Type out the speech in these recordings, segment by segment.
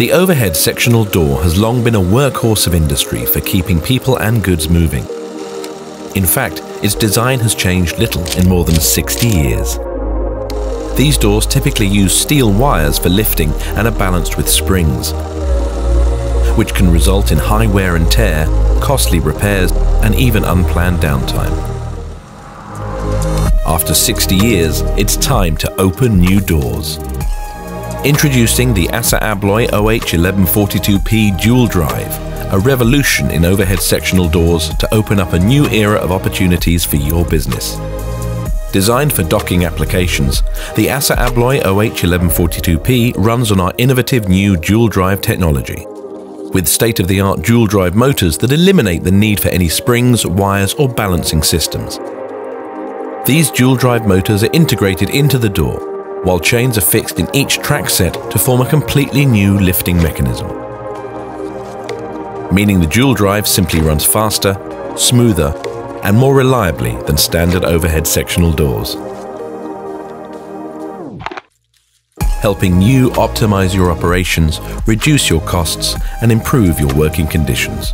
The overhead sectional door has long been a workhorse of industry for keeping people and goods moving. In fact, its design has changed little in more than 60 years. These doors typically use steel wires for lifting and are balanced with springs, which can result in high wear and tear, costly repairs, and even unplanned downtime. After 60 years, it's time to open new doors. Introducing the ASSA ABLOY OH1142P Dual Drive, a revolution in overhead sectional doors to open up a new era of opportunities for your business. Designed for docking applications, the ASSA ABLOY OH1142P runs on our innovative new dual drive technology. With state-of-the-art dual drive motors that eliminate the need for any springs, wires or balancing systems. These dual drive motors are integrated into the door, while chains are fixed in each track set to form a completely new lifting mechanism. Meaning the dual drive simply runs faster, smoother, and more reliably than standard overhead sectional doors. Helping you optimize your operations, reduce your costs, and improve your working conditions.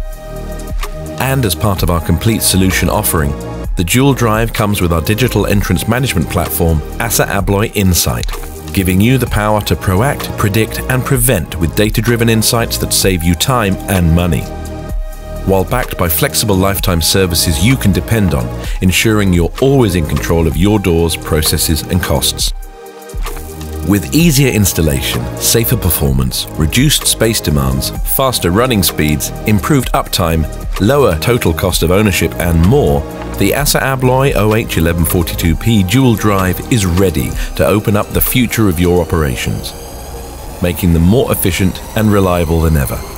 And as part of our complete solution offering, the dual drive comes with our digital entrance management platform, ASSA ABLOY Insight, giving you the power to proact, predict, and prevent with data-driven insights that save you time and money. While backed by flexible lifetime services you can depend on, ensuring you're always in control of your doors, processes, and costs. With easier installation, safer performance, reduced space demands, faster running speeds, improved uptime, lower total cost of ownership, and more, the ASSA ABLOY OH1142P dual drive is ready to open up the future of your operations, making them more efficient and reliable than ever.